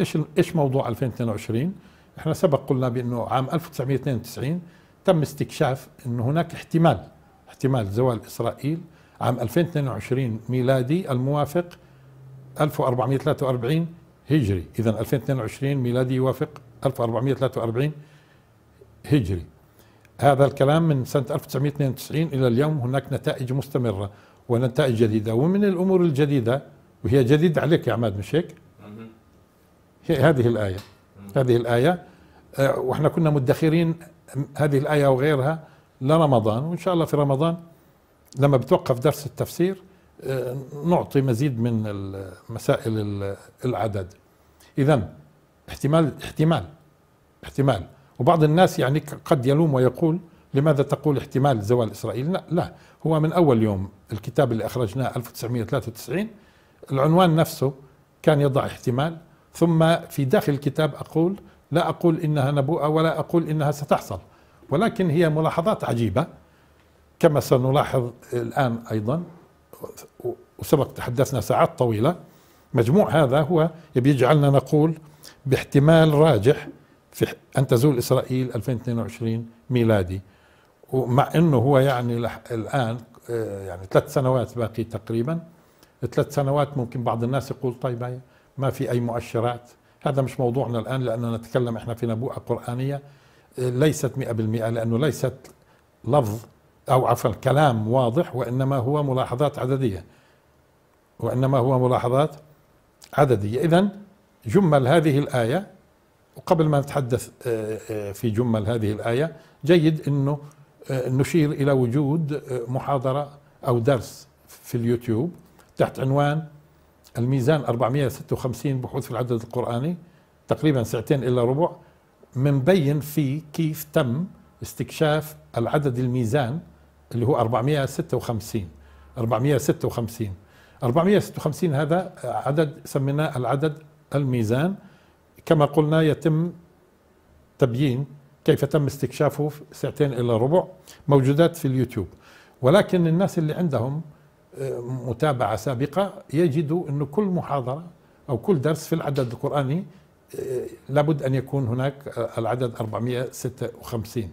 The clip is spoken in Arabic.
إيش إيش موضوع 2022 إحنا سبق قلنا بأنه عام 1992 تم استكشاف أنه هناك احتمال احتمال زوال إسرائيل عام 2022 ميلادي الموافق 1443 هجري. اذا 2022 ميلادي يوافق 1443 هجري. هذا الكلام من سنة 1992 إلى اليوم هناك نتائج مستمرة ونتائج جديدة. ومن الأمور الجديدة وهي جديدة عليك يا عماد مش هيك؟ هذه الآية. هذه الآية. آه، وإحنا كنا مدخرين هذه الآية وغيرها لرمضان وإن شاء الله في رمضان لما بتوقف درس التفسير آه، نعطي مزيد من مسائل العدد. إذا احتمال احتمال احتمال. وبعض الناس يعني قد يلوم ويقول لماذا تقول احتمال زوال إسرائيل؟ لا, لا. هو من أول يوم الكتاب اللي أخرجناه 1993 العنوان نفسه كان يضع احتمال. ثم في داخل الكتاب أقول لا أقول إنها نبوءة ولا أقول إنها ستحصل. ولكن هي ملاحظات عجيبة كما سنلاحظ الآن أيضا. وسبق تحدثنا ساعات طويلة. مجموع هذا هو يجعلنا نقول باحتمال راجح في أن تزول إسرائيل 2022 ميلادي. ومع أنه هو يعني الآن آه، يعني ثلاث سنوات باقي تقريبا. ثلاث سنوات ممكن بعض الناس يقول طيب ما في أي مؤشرات. هذا مش موضوعنا الآن لأننا نتكلم إحنا في نبوءة قرآنية. ليست 100% لأنه ليست لفظ أو عفوا كلام واضح وإنما هو ملاحظات عددية. وإنما هو ملاحظات عددية. إذا جمل هذه الآية وقبل ما نتحدث آه، آه، في جمل هذه الآية جيد أنه آه، نشير إلى وجود محاضرة أو درس في اليوتيوب تحت عنوان الميزان 456 بحوث في العدد القرآني تقريبا ساعتين إلا ربع منبين فيه كيف تم استكشاف العدد الميزان اللي هو 456 456 456 هذا عدد سميناه العدد الميزان. كما قلنا يتم تبيين كيف تم استكشافه ساعتين إلى ربع موجودات في اليوتيوب. ولكن الناس اللي عندهم متابعة سابقة يجدوا أنه كل محاضرة أو كل درس في العدد القرآني آه، لابد أن يكون هناك آه، العدد 456